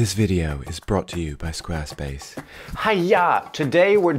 This video is brought to you by Squarespace. Hiya! Today we're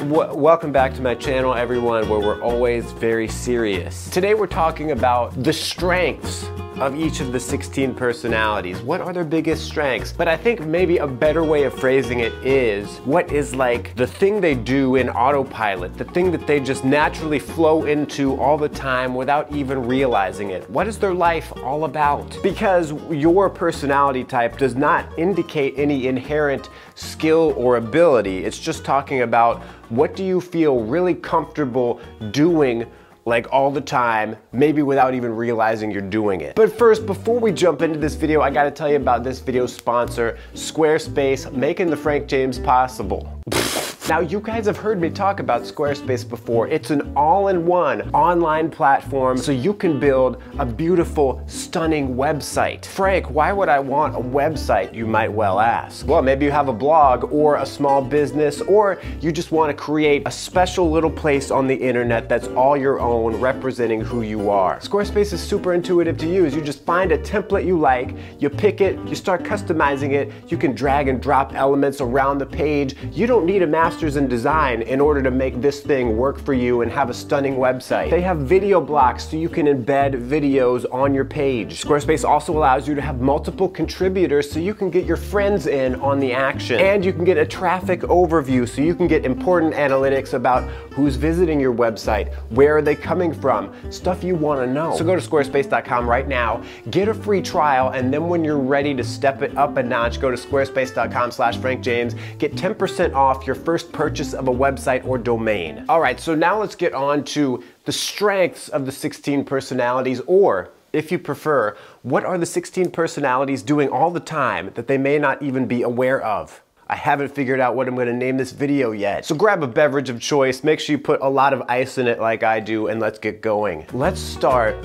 welcome back to my channel, everyone, where we're always very serious. Today we're talking about the strengths of each of the 16 personalities. What are their biggest strengths? But I think maybe a better way of phrasing it is what is like the thing they do in autopilot, the thing that they just naturally flow into all the time without even realizing it. What is their life all about? Because your personality type does not indicate any inherent skill or ability. It's just talking about what do you feel really comfortable doing like all the time, maybe without even realizing you're doing it. But first, before we jump into this video, I gotta tell you about this video's sponsor, Squarespace, making the Frank James possible. Now, you guys have heard me talk about Squarespace before. It's an all-in-one online platform so you can build a beautiful, stunning website. Frank, why would I want a website, you might well ask? Well, maybe you have a blog or a small business, or you just want to create a special little place on the internet that's all your own, representing who you are. Squarespace is super intuitive to use. You just find a template you like, you pick it, you start customizing it, you can drag and drop elements around the page. You don't need a master master's in design in order to make this thing work for you and have a stunning website. They have video blocks so you can embed videos on your page. Squarespace also allows you to have multiple contributors so you can get your friends in on the action. And you can get a traffic overview so you can get important analytics about who's visiting your website, where are they coming from, stuff you want to know. So go to squarespace.com right now, get a free trial, and then when you're ready to step it up a notch, go to squarespace.com slash Frank James, get 10% off your first first purchase of a website or domain. All right, so now let's get on to the strengths of the 16 personalities or if you prefer, what are the 16 personalities doing all the time that they may not even be aware of? I haven't figured out what I'm gonna name this video yet. So grab a beverage of choice, make sure you put a lot of ice in it like I do, and let's get going. Let's start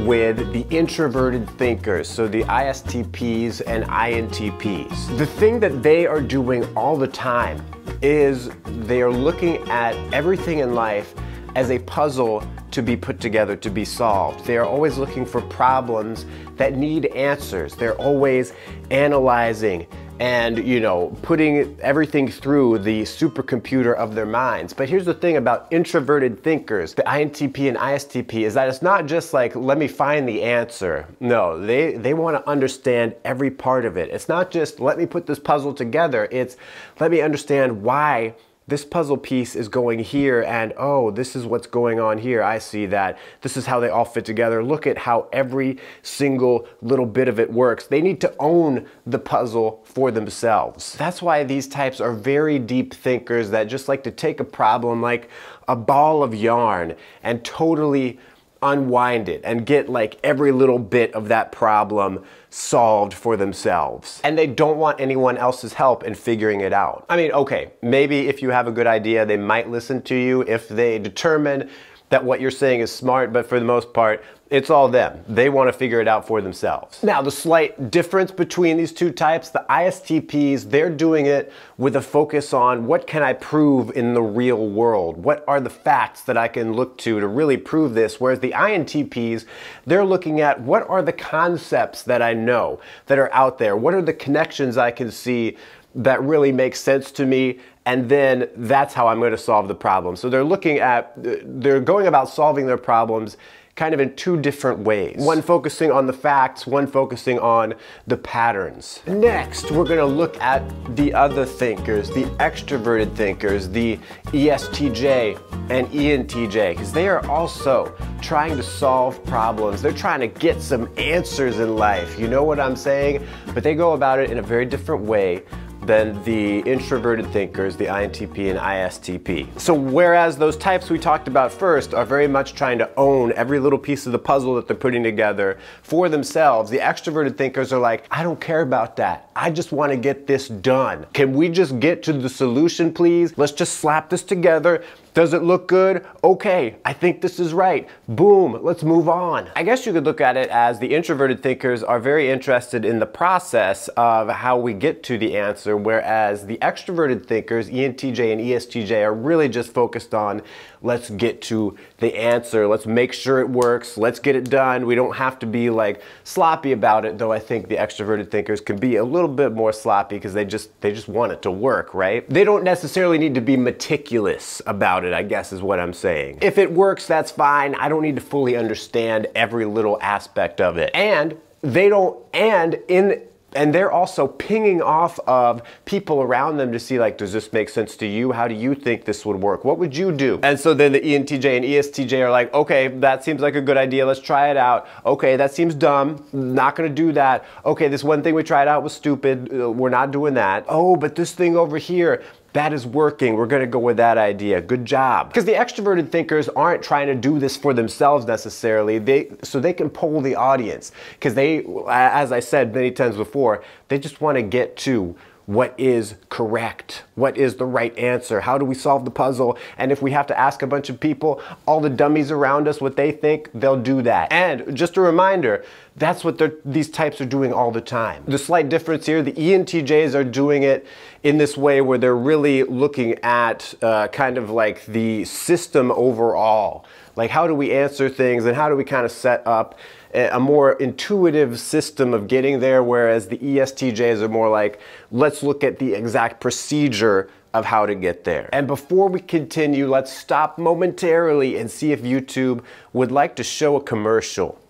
with the introverted thinkers, so the ISTPs and INTPs. The thing that they are doing all the time is they are looking at everything in life as a puzzle to be put together, to be solved. They are always looking for problems that need answers. They're always analyzing and you know putting everything through the supercomputer of their minds. But here's the thing about introverted thinkers the INTP and ISTP is that it's not just like let me find the answer. No they they want to understand every part of it. It's not just let me put this puzzle together. It's let me understand why this puzzle piece is going here and oh, this is what's going on here. I see that. This is how they all fit together. Look at how every single little bit of it works. They need to own the puzzle for themselves. That's why these types are very deep thinkers that just like to take a problem like a ball of yarn and totally unwind it and get like every little bit of that problem solved for themselves. And they don't want anyone else's help in figuring it out. I mean, okay, maybe if you have a good idea, they might listen to you if they determine that what you're saying is smart, but for the most part, it's all them. They want to figure it out for themselves. Now, the slight difference between these two types, the ISTPs, they're doing it with a focus on what can I prove in the real world? What are the facts that I can look to to really prove this? Whereas the INTPs, they're looking at what are the concepts that I know that are out there? What are the connections I can see that really makes sense to me and then that's how I'm going to solve the problem. So they're looking at, they're going about solving their problems kind of in two different ways. One focusing on the facts, one focusing on the patterns. Next, we're gonna look at the other thinkers, the extroverted thinkers, the ESTJ and ENTJ, because they are also trying to solve problems. They're trying to get some answers in life. You know what I'm saying? But they go about it in a very different way than the introverted thinkers, the INTP and ISTP. So whereas those types we talked about first are very much trying to own every little piece of the puzzle that they're putting together for themselves, the extroverted thinkers are like, I don't care about that. I just want to get this done. Can we just get to the solution, please? Let's just slap this together, does it look good? Okay, I think this is right. Boom, let's move on. I guess you could look at it as the introverted thinkers are very interested in the process of how we get to the answer whereas the extroverted thinkers, ENTJ and ESTJ, are really just focused on let's get to the answer, let's make sure it works, let's get it done. We don't have to be like sloppy about it, though I think the extroverted thinkers can be a little bit more sloppy because they just they just want it to work, right? They don't necessarily need to be meticulous about it, I guess is what I'm saying. If it works, that's fine. I don't need to fully understand every little aspect of it. And they don't and in and they're also pinging off of people around them to see like does this make sense to you? How do you think this would work? What would you do? And so then the entj and estj are like okay that seems like a good idea. Let's try it out. Okay that seems dumb. Not gonna do that. Okay this one thing we tried out was stupid. Uh, we're not doing that. Oh but this thing over here that is working. We're gonna go with that idea. Good job. Because the extroverted thinkers aren't trying to do this for themselves necessarily. They so they can poll the audience. Because they, as I said many times before, they just want to get to what is correct? What is the right answer? How do we solve the puzzle? And if we have to ask a bunch of people, all the dummies around us, what they think, they'll do that. And just a reminder, that's what these types are doing all the time. The slight difference here, the ENTJs are doing it in this way where they're really looking at uh, kind of like the system overall. Like how do we answer things and how do we kind of set up a more intuitive system of getting there, whereas the ESTJs are more like, let's look at the exact procedure of how to get there. And before we continue, let's stop momentarily and see if YouTube would like to show a commercial.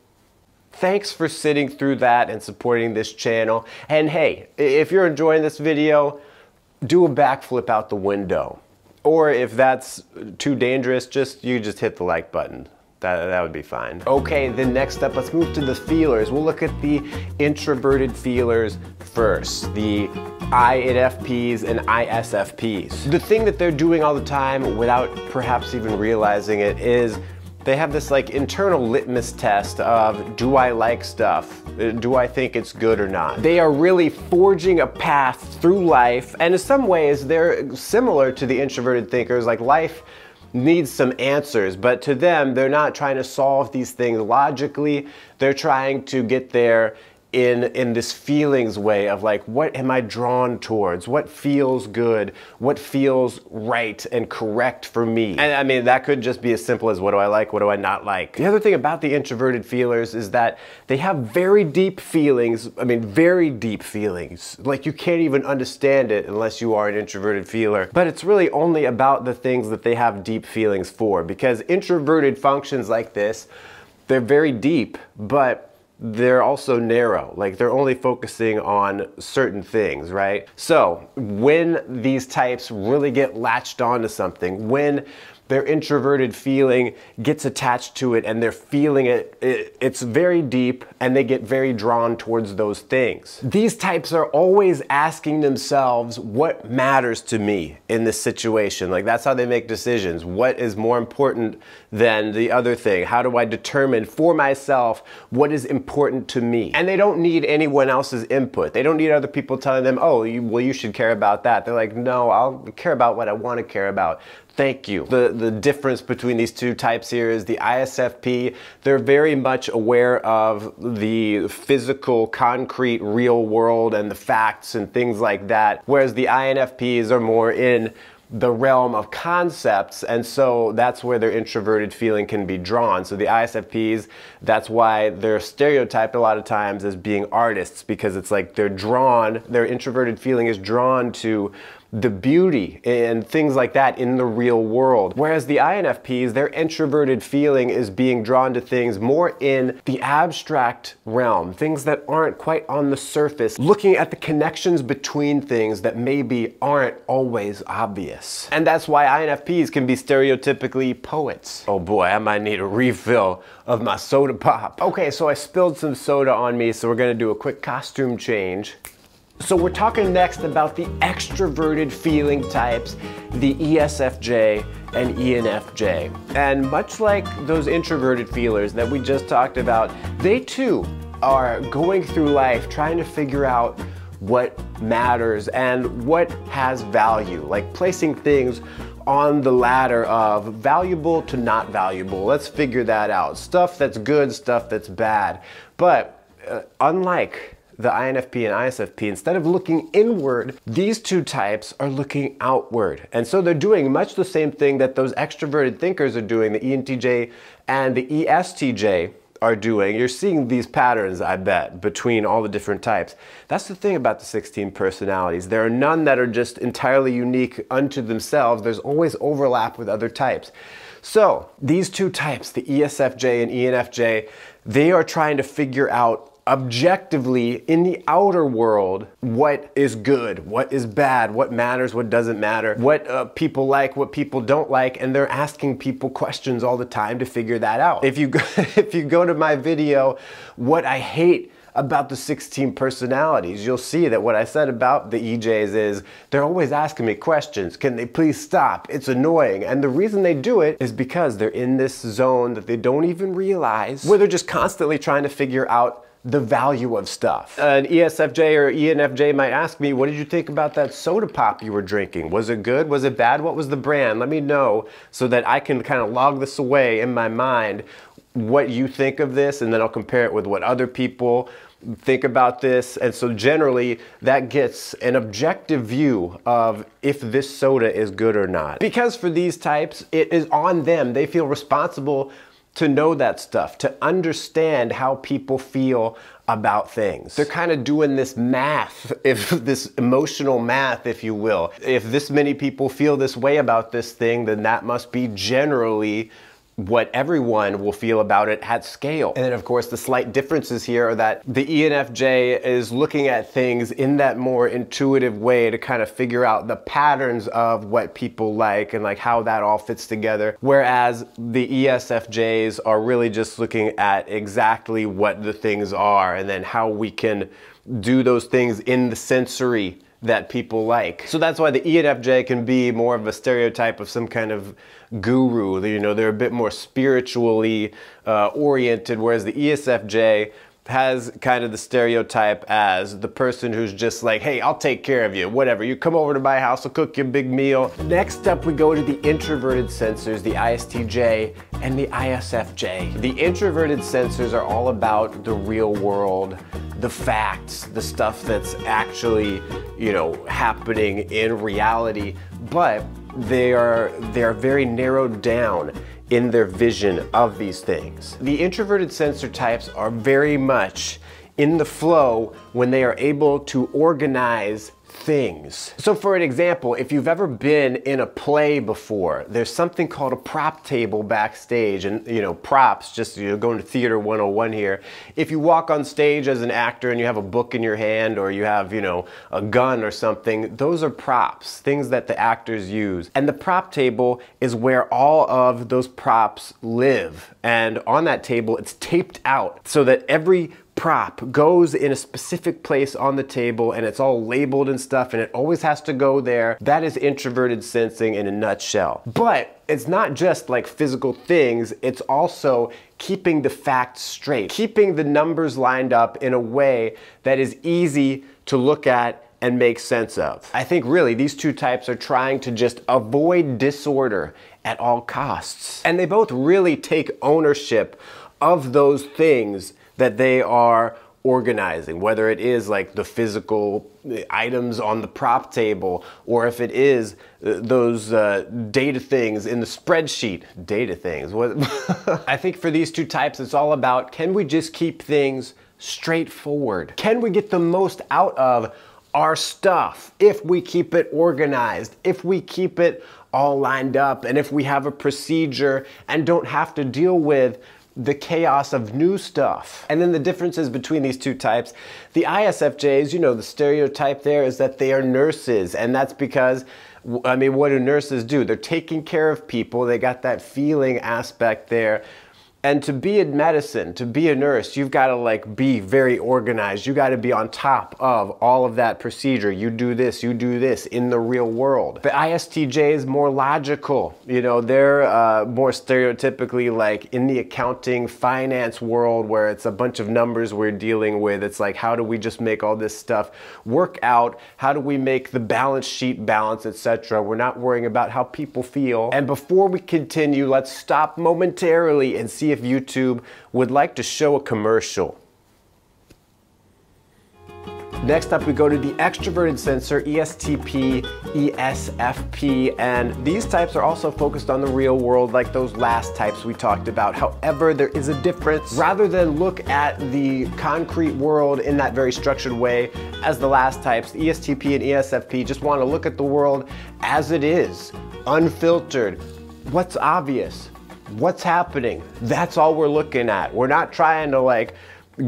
Thanks for sitting through that and supporting this channel. And hey, if you're enjoying this video, do a backflip out the window. Or if that's too dangerous, just you just hit the like button. That, that would be fine. Okay, then next up, let's move to the feelers. We'll look at the introverted feelers first, the INFPs and ISFPs. The thing that they're doing all the time without perhaps even realizing it is they have this like internal litmus test of do I like stuff? Do I think it's good or not? They are really forging a path through life and in some ways they're similar to the introverted thinkers like life needs some answers, but to them, they're not trying to solve these things logically. They're trying to get there in in this feelings way of like what am I drawn towards? What feels good? What feels right and correct for me? And I mean that could just be as simple as what do I like, what do I not like. The other thing about the introverted feelers is that they have very deep feelings, I mean very deep feelings. Like you can't even understand it unless you are an introverted feeler. But it's really only about the things that they have deep feelings for because introverted functions like this, they're very deep, but they're also narrow. Like they're only focusing on certain things, right? So when these types really get latched onto something, when their introverted feeling gets attached to it and they're feeling it, it, it's very deep and they get very drawn towards those things. These types are always asking themselves what matters to me in this situation. Like that's how they make decisions. What is more important than the other thing? How do I determine for myself what is important to me? And they don't need anyone else's input. They don't need other people telling them, oh, you, well, you should care about that. They're like, no, I'll care about what I want to care about. Thank you. The, the difference between these two types here is the ISFP, they're very much aware of the physical, concrete, real world and the facts and things like that, whereas the INFPs are more in the realm of concepts and so that's where their introverted feeling can be drawn so the isfps that's why they're stereotyped a lot of times as being artists because it's like they're drawn their introverted feeling is drawn to the beauty and things like that in the real world. Whereas the INFPs, their introverted feeling is being drawn to things more in the abstract realm, things that aren't quite on the surface, looking at the connections between things that maybe aren't always obvious. And that's why INFPs can be stereotypically poets. Oh boy, I might need a refill of my soda pop. Okay, so I spilled some soda on me, so we're gonna do a quick costume change. So we're talking next about the extroverted feeling types, the ESFJ and ENFJ. And much like those introverted feelers that we just talked about, they too are going through life trying to figure out what matters and what has value, like placing things on the ladder of valuable to not valuable. Let's figure that out. Stuff that's good, stuff that's bad. But uh, unlike the INFP and ISFP, instead of looking inward, these two types are looking outward. And so they're doing much the same thing that those extroverted thinkers are doing, the ENTJ and the ESTJ are doing. You're seeing these patterns, I bet, between all the different types. That's the thing about the 16 personalities. There are none that are just entirely unique unto themselves. There's always overlap with other types. So these two types, the ESFJ and ENFJ, they are trying to figure out objectively in the outer world what is good, what is bad, what matters, what doesn't matter, what uh, people like, what people don't like, and they're asking people questions all the time to figure that out. If you go, if you go to my video, what I hate about the 16 personalities, you'll see that what I said about the EJs is they're always asking me questions. Can they please stop? It's annoying. And the reason they do it is because they're in this zone that they don't even realize, where they're just constantly trying to figure out the value of stuff. An ESFJ or ENFJ might ask me, what did you think about that soda pop you were drinking? Was it good? Was it bad? What was the brand? Let me know so that I can kind of log this away in my mind what you think of this and then I'll compare it with what other people think about this. And so generally that gets an objective view of if this soda is good or not. Because for these types, it is on them. They feel responsible to know that stuff, to understand how people feel about things. They're kind of doing this math, if this emotional math, if you will. If this many people feel this way about this thing, then that must be generally what everyone will feel about it at scale. And then of course the slight differences here are that the ENFJ is looking at things in that more intuitive way to kind of figure out the patterns of what people like and like how that all fits together. Whereas the ESFJs are really just looking at exactly what the things are and then how we can do those things in the sensory that people like. So that's why the ENFJ can be more of a stereotype of some kind of guru. You know, they're a bit more spiritually uh, oriented, whereas the ESFJ has kind of the stereotype as the person who's just like, hey, I'll take care of you, whatever. You come over to my house, I'll cook you a big meal. Next up, we go to the introverted sensors, the ISTJ and the ISFJ. The introverted sensors are all about the real world, the facts, the stuff that's actually, you know, happening in reality, but they are, they are very narrowed down in their vision of these things. The introverted sensor types are very much in the flow when they are able to organize things. So for an example, if you've ever been in a play before, there's something called a prop table backstage and you know, props, just you know, going to theater 101 here. If you walk on stage as an actor and you have a book in your hand or you have, you know, a gun or something, those are props, things that the actors use. And the prop table is where all of those props live. And on that table, it's taped out so that every prop goes in a specific place on the table and it's all labeled and stuff and it always has to go there. That is introverted sensing in a nutshell. But it's not just like physical things, it's also keeping the facts straight, keeping the numbers lined up in a way that is easy to look at and make sense of. I think really these two types are trying to just avoid disorder at all costs. And they both really take ownership of those things that they are organizing, whether it is like the physical items on the prop table, or if it is uh, those uh, data things in the spreadsheet. Data things. What? I think for these two types, it's all about can we just keep things straightforward? Can we get the most out of our stuff if we keep it organized, if we keep it all lined up, and if we have a procedure and don't have to deal with the chaos of new stuff. And then the differences between these two types. The ISFJs, you know, the stereotype there is that they are nurses, and that's because I mean, what do nurses do? They're taking care of people. They got that feeling aspect there. And to be in medicine, to be a nurse, you've got to like be very organized. You got to be on top of all of that procedure. You do this, you do this in the real world. The ISTJ is more logical. You know, they're uh, more stereotypically like in the accounting finance world where it's a bunch of numbers we're dealing with. It's like, how do we just make all this stuff work out? How do we make the balance sheet balance, etc. We're not worrying about how people feel. And before we continue, let's stop momentarily and see if YouTube would like to show a commercial. Next up, we go to the extroverted sensor, ESTP, ESFP, and these types are also focused on the real world like those last types we talked about. However, there is a difference. Rather than look at the concrete world in that very structured way as the last types, ESTP and ESFP just want to look at the world as it is, unfiltered. What's obvious? What's happening? That's all we're looking at. We're not trying to like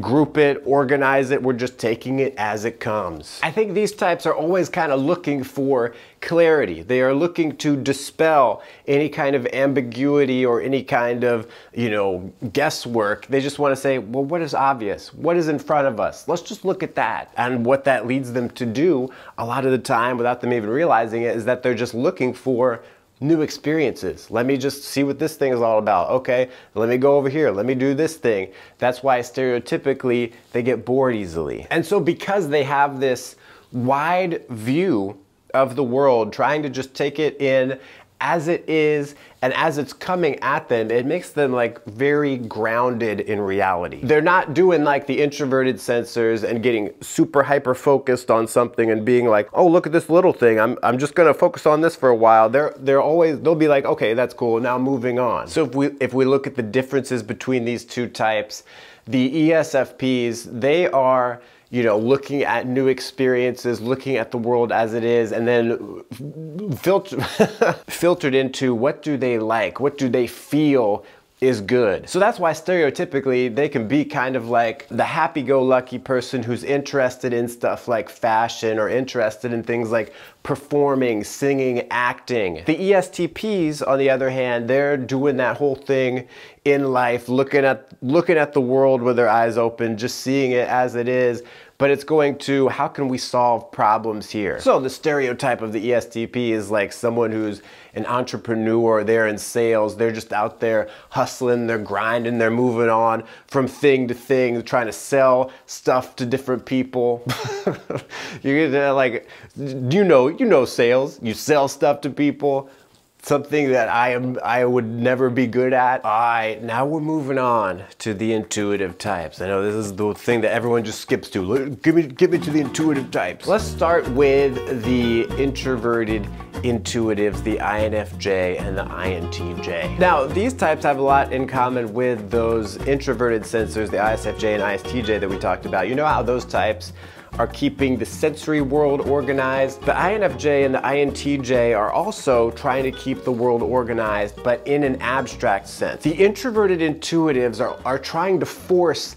group it, organize it, we're just taking it as it comes. I think these types are always kind of looking for clarity. They are looking to dispel any kind of ambiguity or any kind of, you know, guesswork. They just want to say, well, what is obvious? What is in front of us? Let's just look at that. And what that leads them to do a lot of the time without them even realizing it is that they're just looking for new experiences. Let me just see what this thing is all about. Okay, let me go over here. Let me do this thing. That's why stereotypically they get bored easily. And so because they have this wide view of the world, trying to just take it in as it is and as it's coming at them, it makes them like very grounded in reality. They're not doing like the introverted sensors and getting super hyper focused on something and being like, oh, look at this little thing. I'm, I'm just gonna focus on this for a while. They're, they're always, they'll be like, okay, that's cool, now moving on. So if we, if we look at the differences between these two types, the ESFPs, they are you know, looking at new experiences, looking at the world as it is, and then filter, filtered into what do they like, what do they feel is good. So that's why stereotypically they can be kind of like the happy-go-lucky person who's interested in stuff like fashion or interested in things like performing, singing, acting. The ESTPs, on the other hand, they're doing that whole thing in life, looking at looking at the world with their eyes open, just seeing it as it is, but it's going to how can we solve problems here? So the stereotype of the ESTP is like someone who's an entrepreneur, they're in sales, they're just out there hustling, they're grinding, they're moving on from thing to thing, trying to sell stuff to different people. You're like, you know, you know sales, you sell stuff to people something that I am I would never be good at. All right, now we're moving on to the intuitive types. I know this is the thing that everyone just skips to. Give me give me to the intuitive types. Let's start with the introverted intuitives, the INFJ and the INTJ. Now, these types have a lot in common with those introverted sensors, the ISFJ and ISTJ that we talked about. You know how those types are keeping the sensory world organized. The INFJ and the INTJ are also trying to keep the world organized, but in an abstract sense. The introverted intuitives are, are trying to force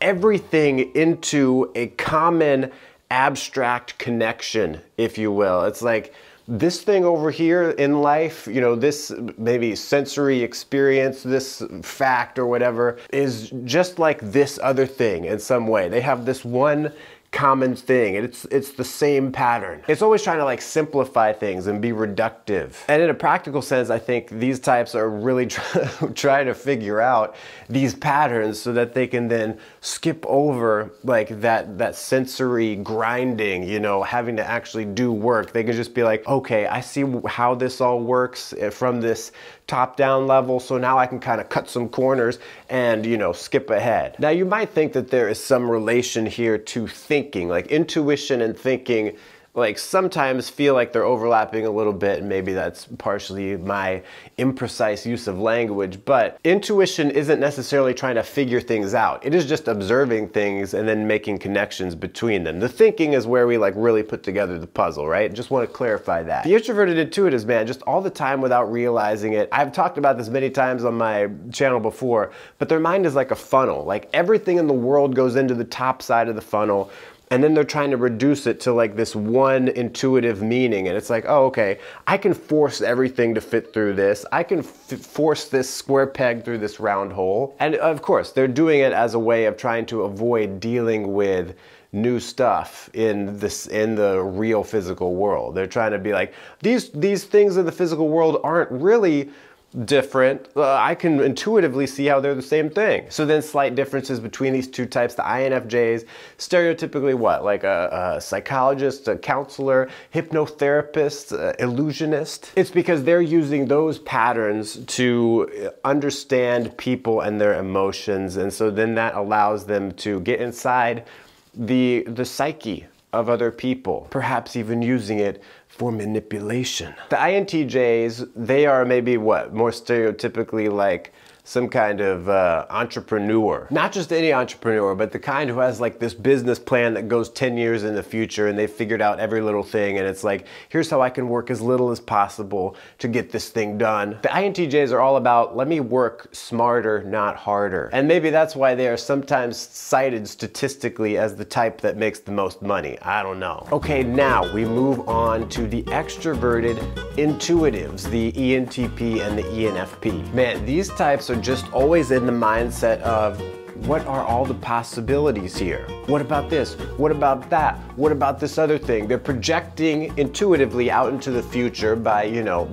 everything into a common abstract connection, if you will. It's like, this thing over here in life, you know, this maybe sensory experience, this fact or whatever, is just like this other thing in some way. They have this one common thing it's it's the same pattern. It's always trying to like simplify things and be reductive. And in a practical sense, I think these types are really try, trying to figure out these patterns so that they can then skip over like that that sensory grinding, you know, having to actually do work. They can just be like, "Okay, I see how this all works eh, from this top down level so now I can kind of cut some corners and you know skip ahead. Now you might think that there is some relation here to thinking like intuition and thinking like sometimes feel like they're overlapping a little bit and maybe that's partially my imprecise use of language but intuition isn't necessarily trying to figure things out. It is just observing things and then making connections between them. The thinking is where we like really put together the puzzle right? Just want to clarify that. The introverted intuitives man just all the time without realizing it. I've talked about this many times on my channel before but their mind is like a funnel. Like everything in the world goes into the top side of the funnel and then they're trying to reduce it to like this one intuitive meaning. And it's like oh okay i can force everything to fit through this. I can force this square peg through this round hole. And of course they're doing it as a way of trying to avoid dealing with new stuff in this in the real physical world. They're trying to be like these these things in the physical world aren't really different, uh, I can intuitively see how they're the same thing. So then slight differences between these two types, the INFJs, stereotypically what? Like a, a psychologist, a counselor, hypnotherapist, uh, illusionist. It's because they're using those patterns to understand people and their emotions. And so then that allows them to get inside the, the psyche of other people, perhaps even using it for manipulation. The INTJs, they are maybe what, more stereotypically like some kind of uh, entrepreneur. Not just any entrepreneur, but the kind who has like this business plan that goes 10 years in the future and they've figured out every little thing and it's like, here's how I can work as little as possible to get this thing done. The INTJs are all about, let me work smarter, not harder. And maybe that's why they are sometimes cited statistically as the type that makes the most money. I don't know. Okay, now we move on to the extroverted intuitives, the ENTP and the ENFP. Man, these types are just always in the mindset of what are all the possibilities here? What about this? What about that? What about this other thing? They're projecting intuitively out into the future by, you know,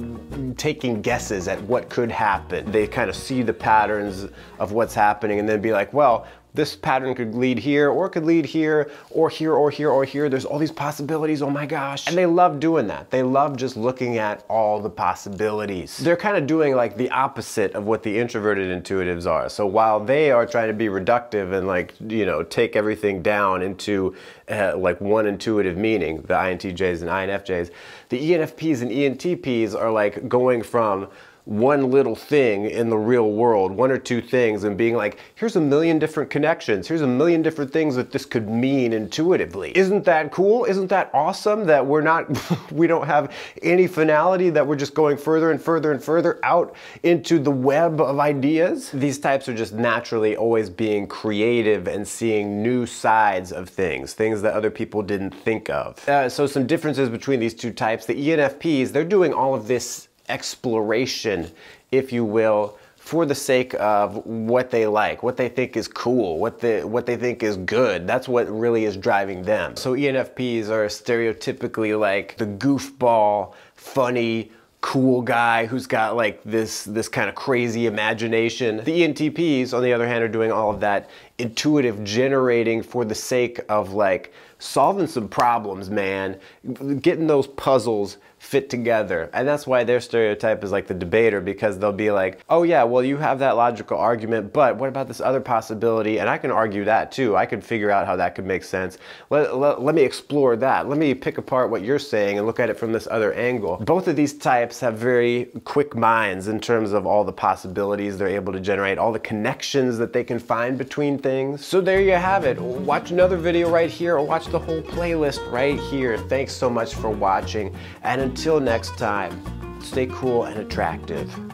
taking guesses at what could happen. They kind of see the patterns of what's happening and then be like, well, this pattern could lead here or it could lead here or here or here or here. There's all these possibilities, oh my gosh. And they love doing that. They love just looking at all the possibilities. They're kind of doing like the opposite of what the introverted intuitives are. So while they are trying to be reductive and like, you know, take everything down into uh, like one intuitive meaning, the INTJs and INFJs, the ENFPs and ENTPs are like going from one little thing in the real world, one or two things, and being like, here's a million different connections, here's a million different things that this could mean intuitively. Isn't that cool? Isn't that awesome that we're not, we don't have any finality, that we're just going further and further and further out into the web of ideas? These types are just naturally always being creative and seeing new sides of things, things that other people didn't think of. Uh, so some differences between these two types, the ENFPs, they're doing all of this exploration, if you will, for the sake of what they like, what they think is cool, what they, what they think is good. That's what really is driving them. So ENFPs are stereotypically like the goofball, funny, cool guy who's got like this this kind of crazy imagination. The ENTPs on the other hand are doing all of that intuitive generating for the sake of like solving some problems, man, getting those puzzles fit together. And that's why their stereotype is like the debater because they'll be like, oh yeah, well you have that logical argument, but what about this other possibility? And I can argue that too. I can figure out how that could make sense. Let, let, let me explore that. Let me pick apart what you're saying and look at it from this other angle. Both of these types have very quick minds in terms of all the possibilities they're able to generate, all the connections that they can find between things. So there you have it. Watch another video right here or watch the whole playlist right here. Thanks so much for watching. And until next time, stay cool and attractive.